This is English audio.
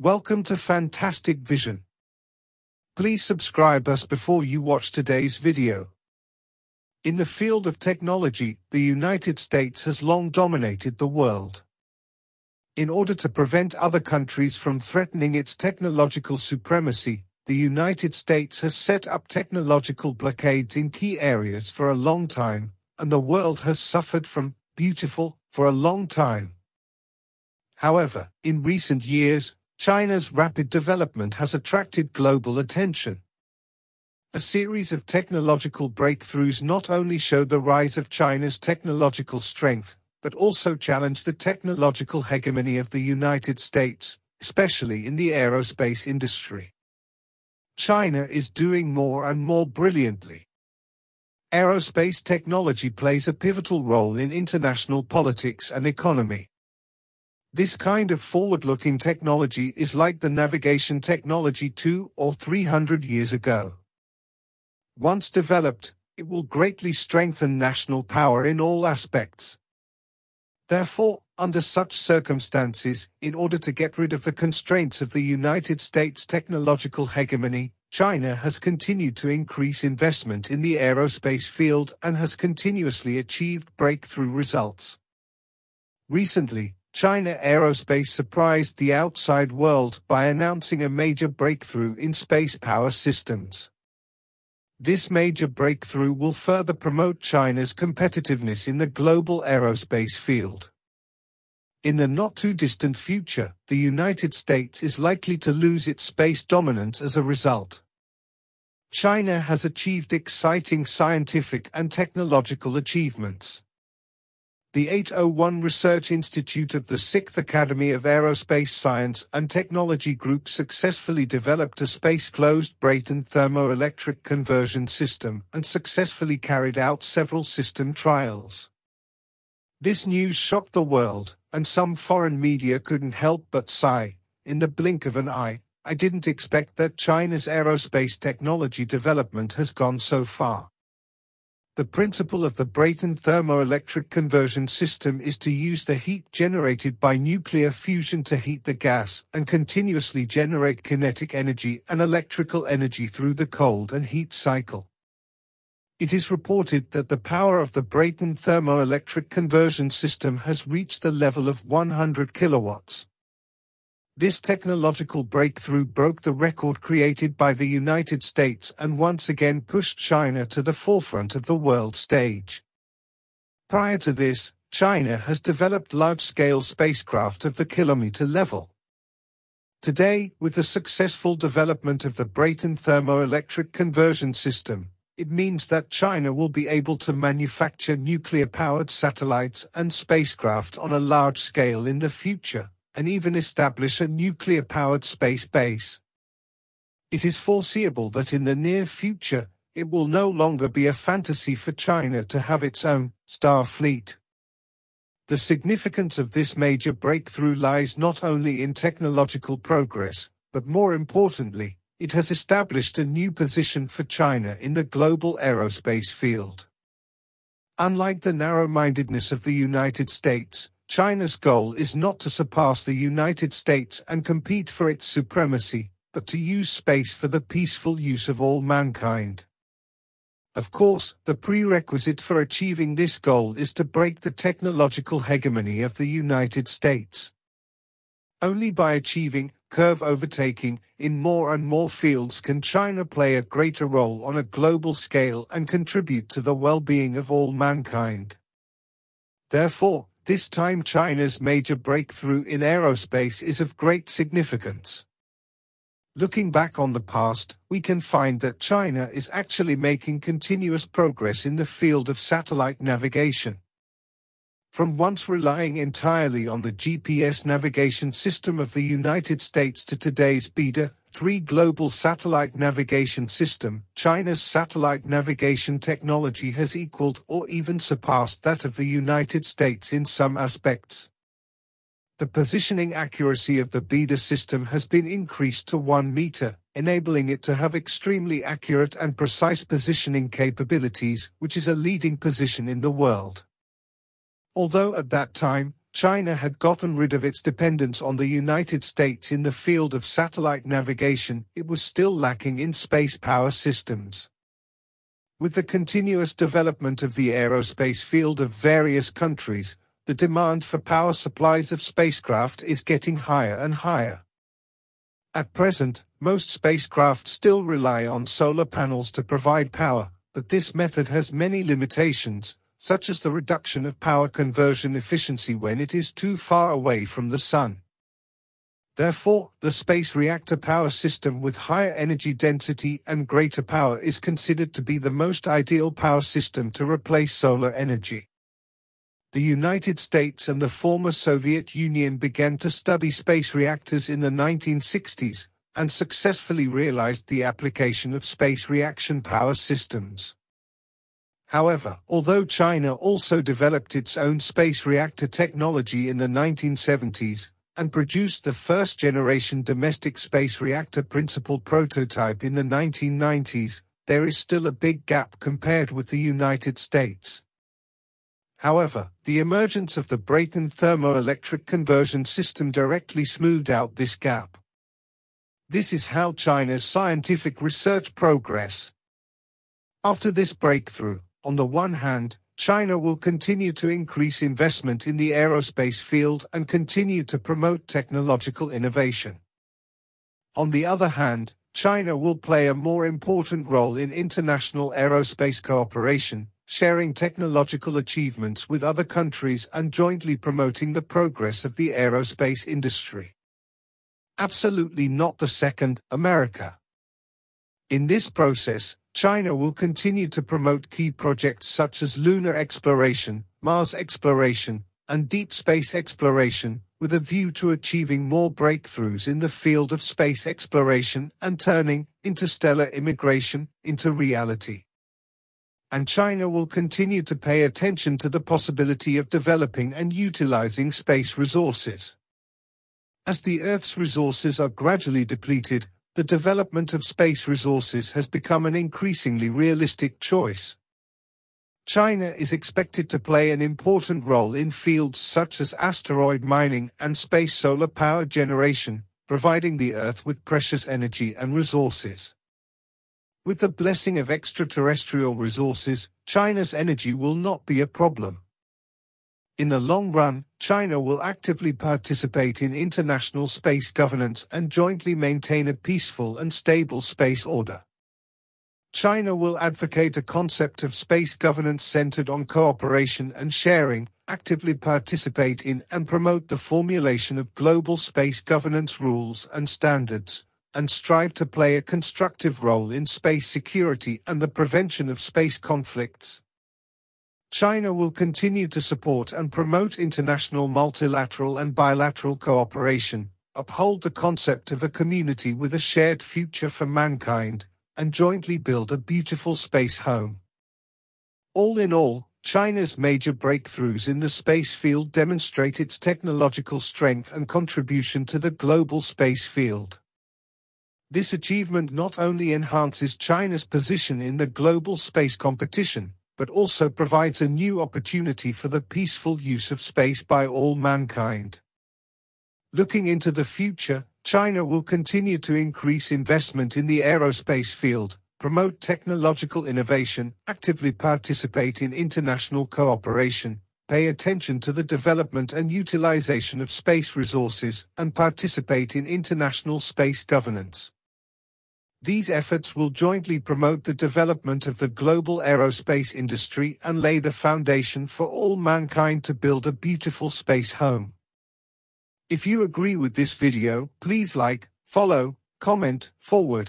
Welcome to Fantastic Vision. Please subscribe us before you watch today's video. In the field of technology, the United States has long dominated the world. In order to prevent other countries from threatening its technological supremacy, the United States has set up technological blockades in key areas for a long time, and the world has suffered from beautiful for a long time. However, in recent years, China's rapid development has attracted global attention. A series of technological breakthroughs not only show the rise of China's technological strength, but also challenge the technological hegemony of the United States, especially in the aerospace industry. China is doing more and more brilliantly. Aerospace technology plays a pivotal role in international politics and economy. This kind of forward-looking technology is like the navigation technology two or three hundred years ago. Once developed, it will greatly strengthen national power in all aspects. Therefore, under such circumstances, in order to get rid of the constraints of the United States technological hegemony, China has continued to increase investment in the aerospace field and has continuously achieved breakthrough results. Recently, China Aerospace surprised the outside world by announcing a major breakthrough in space power systems. This major breakthrough will further promote China's competitiveness in the global aerospace field. In the not-too-distant future, the United States is likely to lose its space dominance as a result. China has achieved exciting scientific and technological achievements. The 801 Research Institute of the 6th Academy of Aerospace Science and Technology Group successfully developed a space-closed Brayton thermoelectric conversion system and successfully carried out several system trials. This news shocked the world, and some foreign media couldn't help but sigh, in the blink of an eye, I didn't expect that China's aerospace technology development has gone so far. The principle of the Brayton thermoelectric conversion system is to use the heat generated by nuclear fusion to heat the gas and continuously generate kinetic energy and electrical energy through the cold and heat cycle. It is reported that the power of the Brayton thermoelectric conversion system has reached the level of 100 kilowatts. This technological breakthrough broke the record created by the United States and once again pushed China to the forefront of the world stage. Prior to this, China has developed large-scale spacecraft of the kilometer level. Today, with the successful development of the Brayton thermoelectric conversion system, it means that China will be able to manufacture nuclear-powered satellites and spacecraft on a large scale in the future and even establish a nuclear-powered space base. It is foreseeable that in the near future, it will no longer be a fantasy for China to have its own star fleet. The significance of this major breakthrough lies not only in technological progress, but more importantly, it has established a new position for China in the global aerospace field. Unlike the narrow-mindedness of the United States, China's goal is not to surpass the United States and compete for its supremacy, but to use space for the peaceful use of all mankind. Of course, the prerequisite for achieving this goal is to break the technological hegemony of the United States. Only by achieving curve overtaking in more and more fields can China play a greater role on a global scale and contribute to the well-being of all mankind. Therefore, this time China's major breakthrough in aerospace is of great significance. Looking back on the past, we can find that China is actually making continuous progress in the field of satellite navigation. From once relying entirely on the GPS navigation system of the United States to today's BeiDou, 3 global satellite navigation system, China's satellite navigation technology has equaled or even surpassed that of the United States in some aspects. The positioning accuracy of the BeiDou system has been increased to 1 meter, enabling it to have extremely accurate and precise positioning capabilities, which is a leading position in the world. Although at that time, China had gotten rid of its dependence on the United States in the field of satellite navigation, it was still lacking in space power systems. With the continuous development of the aerospace field of various countries, the demand for power supplies of spacecraft is getting higher and higher. At present, most spacecraft still rely on solar panels to provide power, but this method has many limitations, such as the reduction of power conversion efficiency when it is too far away from the sun. Therefore, the space reactor power system with higher energy density and greater power is considered to be the most ideal power system to replace solar energy. The United States and the former Soviet Union began to study space reactors in the 1960s and successfully realized the application of space reaction power systems. However, although China also developed its own space reactor technology in the 1970s, and produced the first-generation domestic space reactor principal prototype in the 1990s, there is still a big gap compared with the United States. However, the emergence of the Brayton thermoelectric conversion system directly smoothed out this gap. This is how China's scientific research progress. After this breakthrough, on the one hand, China will continue to increase investment in the aerospace field and continue to promote technological innovation. On the other hand, China will play a more important role in international aerospace cooperation, sharing technological achievements with other countries and jointly promoting the progress of the aerospace industry. Absolutely not the second, America. In this process, China will continue to promote key projects such as lunar exploration, Mars exploration, and deep space exploration, with a view to achieving more breakthroughs in the field of space exploration and turning interstellar immigration into reality. And China will continue to pay attention to the possibility of developing and utilizing space resources. As the Earth's resources are gradually depleted, the development of space resources has become an increasingly realistic choice. China is expected to play an important role in fields such as asteroid mining and space solar power generation, providing the Earth with precious energy and resources. With the blessing of extraterrestrial resources, China's energy will not be a problem. In the long run, China will actively participate in international space governance and jointly maintain a peaceful and stable space order. China will advocate a concept of space governance centered on cooperation and sharing, actively participate in and promote the formulation of global space governance rules and standards, and strive to play a constructive role in space security and the prevention of space conflicts. China will continue to support and promote international multilateral and bilateral cooperation, uphold the concept of a community with a shared future for mankind, and jointly build a beautiful space home. All in all, China's major breakthroughs in the space field demonstrate its technological strength and contribution to the global space field. This achievement not only enhances China's position in the global space competition, but also provides a new opportunity for the peaceful use of space by all mankind. Looking into the future, China will continue to increase investment in the aerospace field, promote technological innovation, actively participate in international cooperation, pay attention to the development and utilization of space resources, and participate in international space governance. These efforts will jointly promote the development of the global aerospace industry and lay the foundation for all mankind to build a beautiful space home. If you agree with this video, please like, follow, comment, forward.